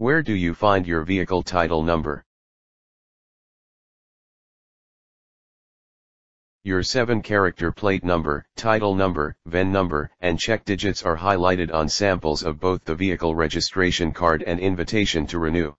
Where do you find your vehicle title number? Your 7-character plate number, title number, VIN number, and check digits are highlighted on samples of both the vehicle registration card and invitation to renew.